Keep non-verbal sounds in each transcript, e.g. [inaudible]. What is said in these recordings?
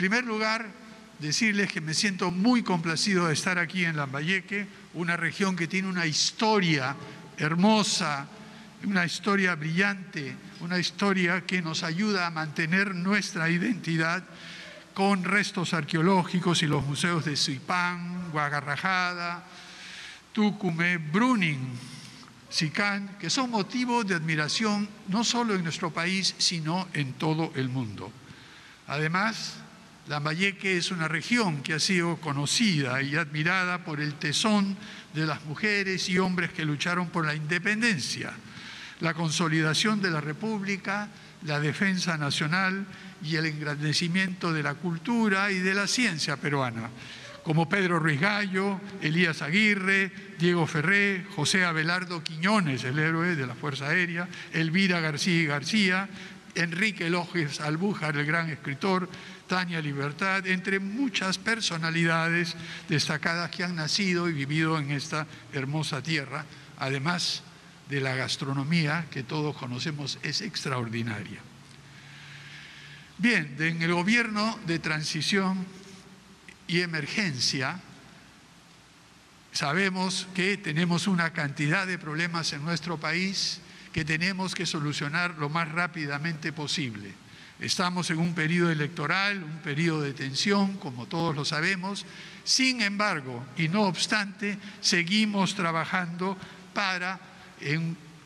primer lugar, decirles que me siento muy complacido de estar aquí en Lambayeque, una región que tiene una historia hermosa, una historia brillante, una historia que nos ayuda a mantener nuestra identidad con restos arqueológicos y los museos de Suipán, Guagarrajada, Tucumé, Bruning, Sicán, que son motivo de admiración no solo en nuestro país, sino en todo el mundo. Además, Lambayeque es una región que ha sido conocida y admirada por el tesón de las mujeres y hombres que lucharon por la independencia, la consolidación de la República, la defensa nacional y el engrandecimiento de la cultura y de la ciencia peruana, como Pedro Ruiz Gallo, Elías Aguirre, Diego Ferré, José Abelardo Quiñones, el héroe de la Fuerza Aérea, Elvira García García, Enrique López Albújar, el gran escritor, Tania Libertad, entre muchas personalidades destacadas que han nacido y vivido en esta hermosa tierra, además de la gastronomía que todos conocemos es extraordinaria. Bien, en el gobierno de transición y emergencia, sabemos que tenemos una cantidad de problemas en nuestro país que tenemos que solucionar lo más rápidamente posible. Estamos en un periodo electoral, un periodo de tensión, como todos lo sabemos. Sin embargo, y no obstante, seguimos trabajando para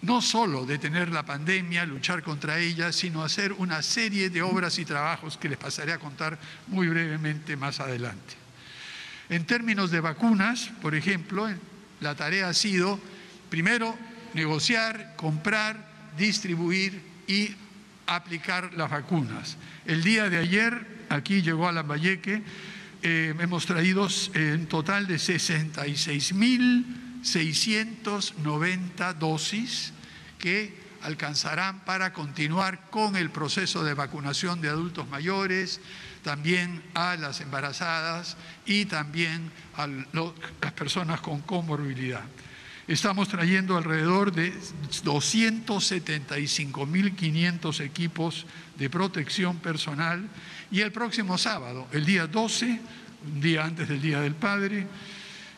no solo detener la pandemia, luchar contra ella, sino hacer una serie de obras y trabajos que les pasaré a contar muy brevemente más adelante. En términos de vacunas, por ejemplo, la tarea ha sido, primero, negociar, comprar, distribuir y aplicar las vacunas. El día de ayer, aquí llegó a Lambayeque, eh, hemos traído en total de 66.690 dosis que alcanzarán para continuar con el proceso de vacunación de adultos mayores, también a las embarazadas y también a las personas con comorbilidad. Estamos trayendo alrededor de 275.500 equipos de protección personal. Y el próximo sábado, el día 12, un día antes del Día del Padre,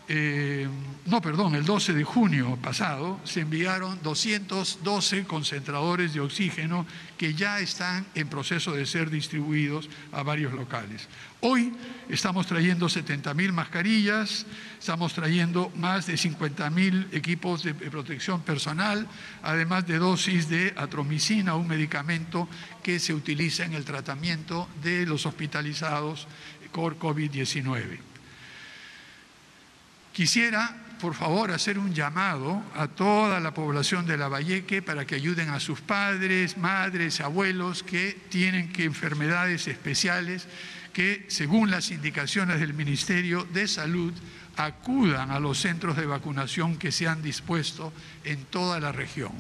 eh, no, perdón, el 12 de junio pasado se enviaron 212 concentradores de oxígeno que ya están en proceso de ser distribuidos a varios locales. Hoy estamos trayendo 70.000 mascarillas, estamos trayendo más de 50.000 equipos de protección personal, además de dosis de atromicina, un medicamento que se utiliza en el tratamiento de los hospitalizados por COVID-19. Quisiera, por favor, hacer un llamado a toda la población de La Valleque para que ayuden a sus padres, madres, abuelos que tienen enfermedades especiales que, según las indicaciones del Ministerio de Salud, acudan a los centros de vacunación que se han dispuesto en toda la región.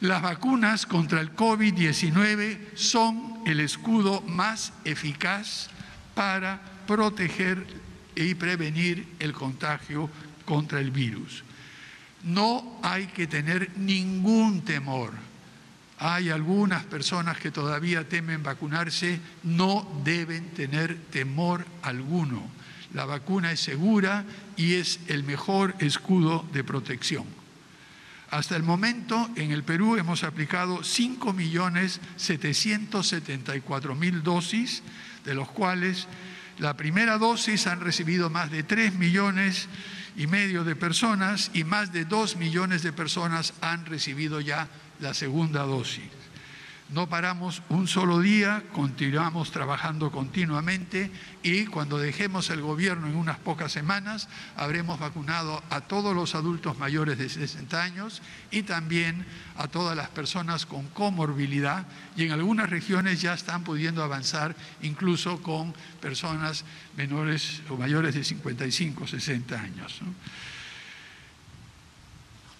Las vacunas contra el COVID-19 son el escudo más eficaz para proteger y prevenir el contagio contra el virus. No hay que tener ningún temor. Hay algunas personas que todavía temen vacunarse, no deben tener temor alguno. La vacuna es segura y es el mejor escudo de protección. Hasta el momento, en el Perú hemos aplicado 5.774.000 dosis, de los cuales la primera dosis han recibido más de 3 millones y medio de personas y más de 2 millones de personas han recibido ya la segunda dosis. No paramos un solo día, continuamos trabajando continuamente y cuando dejemos el gobierno en unas pocas semanas habremos vacunado a todos los adultos mayores de 60 años y también a todas las personas con comorbilidad y en algunas regiones ya están pudiendo avanzar incluso con personas menores o mayores de 55, 60 años.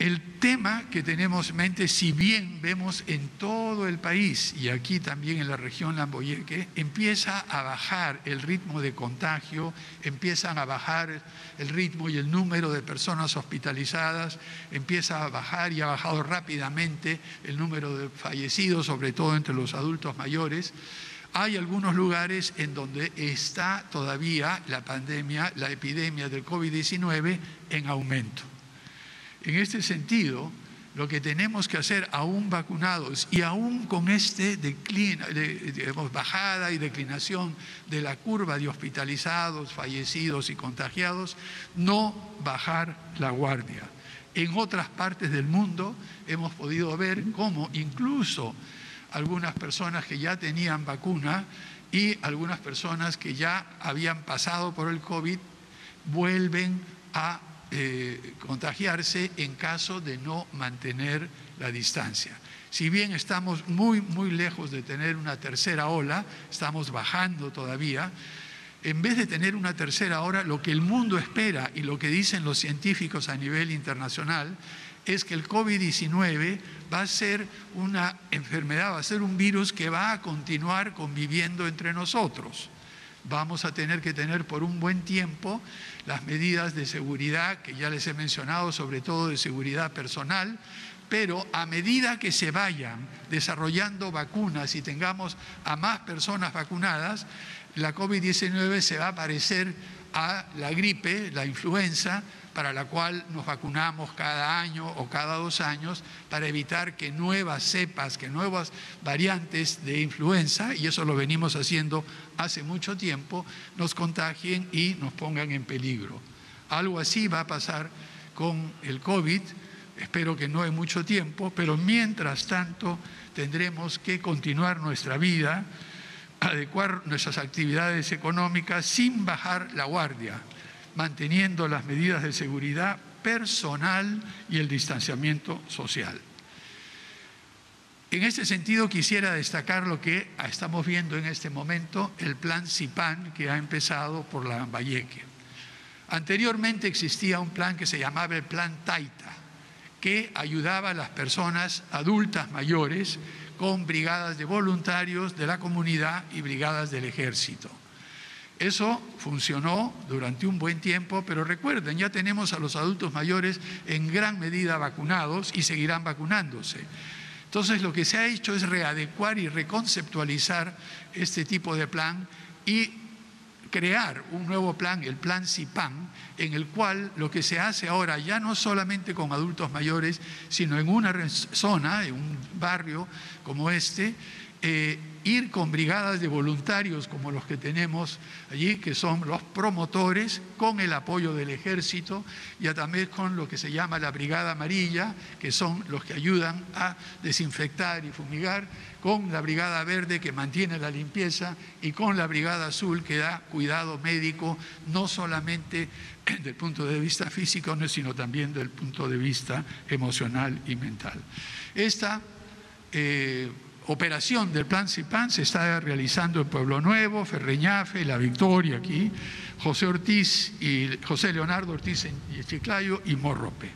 El tema que tenemos en mente, si bien vemos en todo el país y aquí también en la región Lamboyeque, empieza a bajar el ritmo de contagio, empiezan a bajar el ritmo y el número de personas hospitalizadas, empieza a bajar y ha bajado rápidamente el número de fallecidos, sobre todo entre los adultos mayores. hay algunos lugares en donde está todavía la pandemia, la epidemia del COVID-19 en aumento. En este sentido, lo que tenemos que hacer, aún vacunados y aún con este declina, bajada y declinación de la curva de hospitalizados, fallecidos y contagiados, no bajar la guardia. En otras partes del mundo hemos podido ver cómo incluso algunas personas que ya tenían vacuna y algunas personas que ya habían pasado por el COVID vuelven a eh, contagiarse en caso de no mantener la distancia. Si bien estamos muy, muy lejos de tener una tercera ola, estamos bajando todavía, en vez de tener una tercera ola, lo que el mundo espera y lo que dicen los científicos a nivel internacional es que el COVID-19 va a ser una enfermedad, va a ser un virus que va a continuar conviviendo entre nosotros. Vamos a tener que tener por un buen tiempo las medidas de seguridad que ya les he mencionado, sobre todo de seguridad personal, pero a medida que se vayan desarrollando vacunas y tengamos a más personas vacunadas, la COVID-19 se va a parecer a la gripe, la influenza, para la cual nos vacunamos cada año o cada dos años para evitar que nuevas cepas, que nuevas variantes de influenza, y eso lo venimos haciendo hace mucho tiempo, nos contagien y nos pongan en peligro. Algo así va a pasar con el COVID, espero que no en mucho tiempo, pero mientras tanto tendremos que continuar nuestra vida, adecuar nuestras actividades económicas sin bajar la guardia manteniendo las medidas de seguridad personal y el distanciamiento social. En este sentido quisiera destacar lo que estamos viendo en este momento, el plan CIPAN que ha empezado por la Valleque. Anteriormente existía un plan que se llamaba el plan Taita, que ayudaba a las personas adultas mayores con brigadas de voluntarios de la comunidad y brigadas del ejército. Eso funcionó durante un buen tiempo, pero recuerden, ya tenemos a los adultos mayores en gran medida vacunados y seguirán vacunándose. Entonces lo que se ha hecho es readecuar y reconceptualizar este tipo de plan y crear un nuevo plan, el plan CIPAN, en el cual lo que se hace ahora ya no solamente con adultos mayores, sino en una zona, en un barrio como este, eh, ir con brigadas de voluntarios como los que tenemos allí, que son los promotores, con el apoyo del ejército y también con lo que se llama la brigada amarilla, que son los que ayudan a desinfectar y fumigar, con la brigada verde que mantiene la limpieza y con la brigada azul que da cuidado médico, no solamente desde el punto de vista físico, sino también desde el punto de vista emocional y mental. Esta eh, operación del Plan CIPAN se está realizando en Pueblo Nuevo, Ferreñafe, La Victoria aquí, José Ortiz y José Leonardo Ortiz en Chiclayo y Morrope.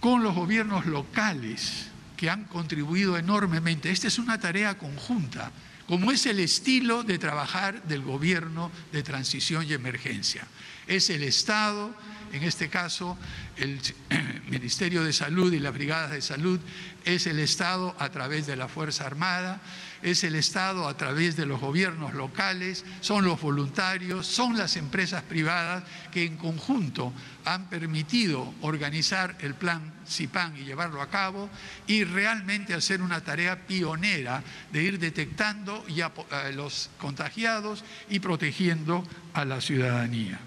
Con los gobiernos locales que han contribuido enormemente. Esta es una tarea conjunta, como es el estilo de trabajar del gobierno de transición y emergencia. Es el Estado, en este caso el [clears throat] Ministerio de Salud y las brigadas de salud, es el Estado a través de la Fuerza Armada, es el Estado a través de los gobiernos locales, son los voluntarios, son las empresas privadas que en conjunto han permitido organizar el plan CIPAN y llevarlo a cabo y realmente hacer una tarea pionera de ir detectando a los contagiados y protegiendo a la ciudadanía.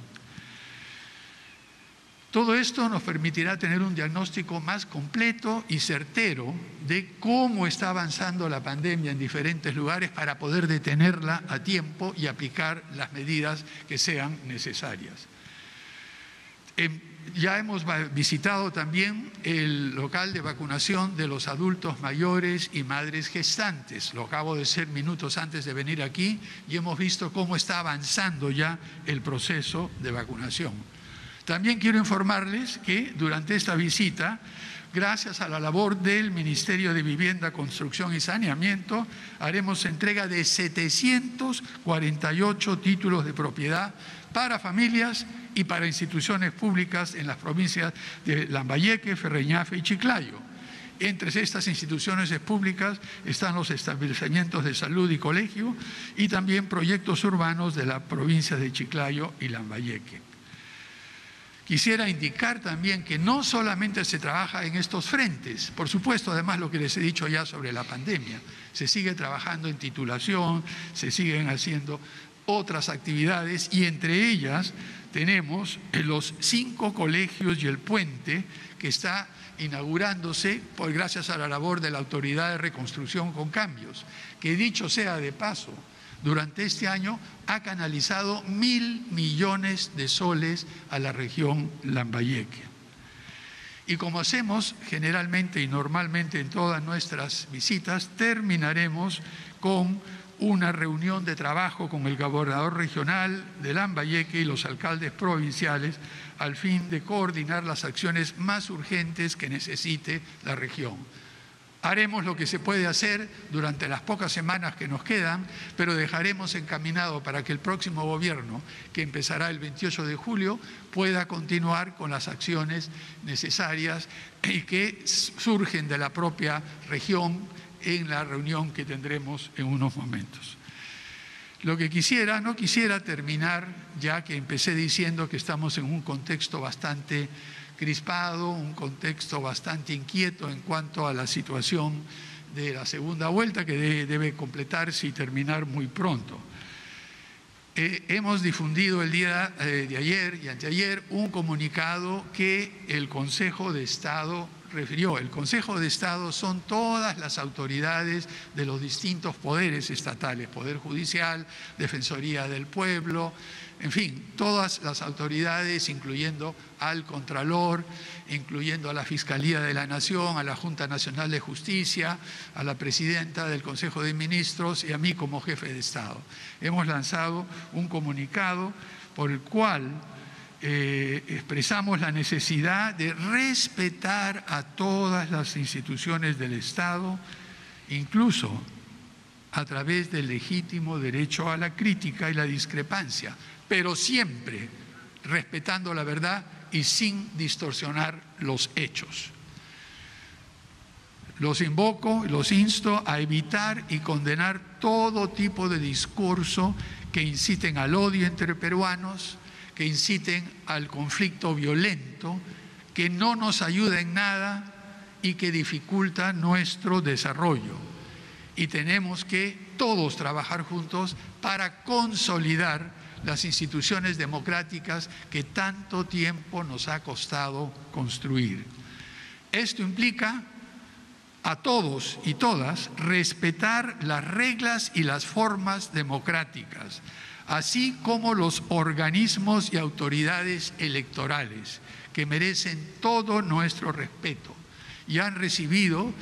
Todo esto nos permitirá tener un diagnóstico más completo y certero de cómo está avanzando la pandemia en diferentes lugares para poder detenerla a tiempo y aplicar las medidas que sean necesarias. Em, ya hemos visitado también el local de vacunación de los adultos mayores y madres gestantes. Lo acabo de hacer minutos antes de venir aquí y hemos visto cómo está avanzando ya el proceso de vacunación. También quiero informarles que durante esta visita, gracias a la labor del Ministerio de Vivienda, Construcción y Saneamiento, haremos entrega de 748 títulos de propiedad para familias y para instituciones públicas en las provincias de Lambayeque, Ferreñafe y Chiclayo. Entre estas instituciones públicas están los establecimientos de salud y colegio y también proyectos urbanos de la provincia de Chiclayo y Lambayeque. Quisiera indicar también que no solamente se trabaja en estos frentes, por supuesto, además lo que les he dicho ya sobre la pandemia, se sigue trabajando en titulación, se siguen haciendo otras actividades y entre ellas tenemos los cinco colegios y el puente que está inaugurándose gracias a la labor de la Autoridad de Reconstrucción con Cambios, que dicho sea de paso, durante este año ha canalizado mil millones de soles a la región Lambayeque. Y como hacemos generalmente y normalmente en todas nuestras visitas, terminaremos con una reunión de trabajo con el gobernador regional de Lambayeque y los alcaldes provinciales al fin de coordinar las acciones más urgentes que necesite la región. Haremos lo que se puede hacer durante las pocas semanas que nos quedan, pero dejaremos encaminado para que el próximo gobierno, que empezará el 28 de julio, pueda continuar con las acciones necesarias y que surgen de la propia región en la reunión que tendremos en unos momentos. Lo que quisiera, no quisiera terminar, ya que empecé diciendo que estamos en un contexto bastante crispado, un contexto bastante inquieto en cuanto a la situación de la segunda vuelta que debe completarse y terminar muy pronto. Eh, hemos difundido el día eh, de ayer y anteayer un comunicado que el Consejo de Estado refirió, el Consejo de Estado son todas las autoridades de los distintos poderes estatales, Poder Judicial, Defensoría del Pueblo, en fin, todas las autoridades, incluyendo al Contralor, incluyendo a la Fiscalía de la Nación, a la Junta Nacional de Justicia, a la Presidenta del Consejo de Ministros y a mí como jefe de Estado. Hemos lanzado un comunicado por el cual eh, expresamos la necesidad de respetar a todas las instituciones del Estado, incluso a través del legítimo derecho a la crítica y la discrepancia, pero siempre respetando la verdad y sin distorsionar los hechos. Los invoco, los insto a evitar y condenar todo tipo de discurso que inciten al odio entre peruanos, que inciten al conflicto violento, que no nos ayuda en nada y que dificulta nuestro desarrollo. Y tenemos que todos trabajar juntos para consolidar las instituciones democráticas que tanto tiempo nos ha costado construir. Esto implica a todos y todas respetar las reglas y las formas democráticas, así como los organismos y autoridades electorales, que merecen todo nuestro respeto y han recibido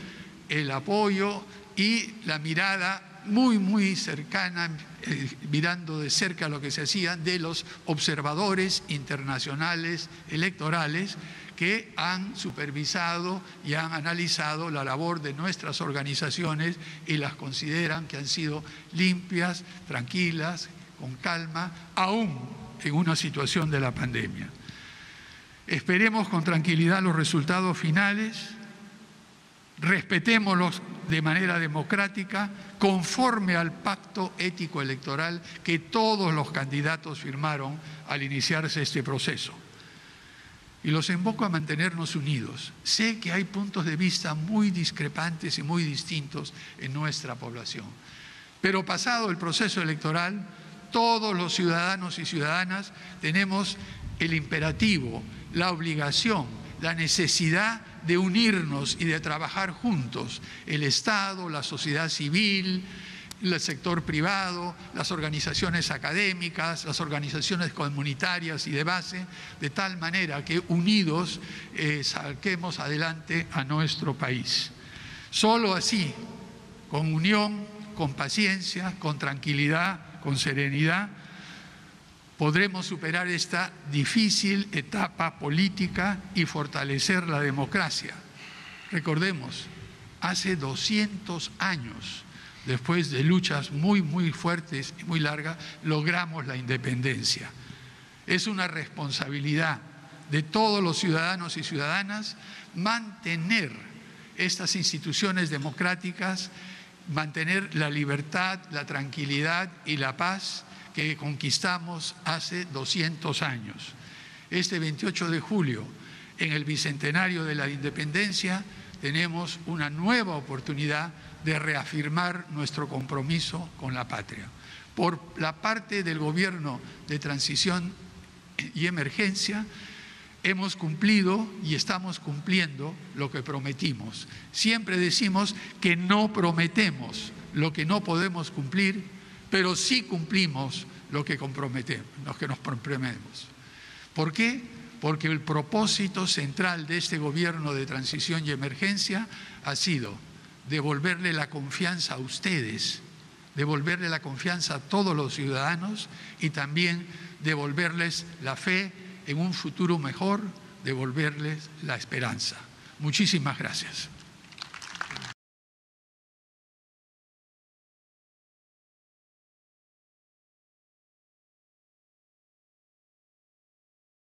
el apoyo y la mirada muy, muy cercana, eh, mirando de cerca lo que se hacía, de los observadores internacionales electorales que han supervisado y han analizado la labor de nuestras organizaciones y las consideran que han sido limpias, tranquilas, con calma, aún en una situación de la pandemia. Esperemos con tranquilidad los resultados finales, respetémoslos de manera democrática, conforme al pacto ético electoral que todos los candidatos firmaron al iniciarse este proceso. Y los invoco a mantenernos unidos. Sé que hay puntos de vista muy discrepantes y muy distintos en nuestra población. Pero pasado el proceso electoral, todos los ciudadanos y ciudadanas tenemos el imperativo, la obligación, la necesidad de unirnos y de trabajar juntos, el Estado, la sociedad civil, el sector privado, las organizaciones académicas, las organizaciones comunitarias y de base, de tal manera que unidos eh, saquemos adelante a nuestro país. Solo así, con unión, con paciencia, con tranquilidad, con serenidad, podremos superar esta difícil etapa política y fortalecer la democracia. Recordemos, hace 200 años, después de luchas muy, muy fuertes y muy largas, logramos la independencia. Es una responsabilidad de todos los ciudadanos y ciudadanas mantener estas instituciones democráticas, mantener la libertad, la tranquilidad y la paz que conquistamos hace 200 años. Este 28 de julio, en el bicentenario de la independencia, tenemos una nueva oportunidad de reafirmar nuestro compromiso con la patria. Por la parte del gobierno de transición y emergencia, hemos cumplido y estamos cumpliendo lo que prometimos. Siempre decimos que no prometemos lo que no podemos cumplir, pero sí cumplimos lo que comprometemos, lo que nos comprometemos. ¿Por qué? Porque el propósito central de este gobierno de transición y emergencia ha sido devolverle la confianza a ustedes, devolverle la confianza a todos los ciudadanos y también devolverles la fe en un futuro mejor, devolverles la esperanza. Muchísimas gracias.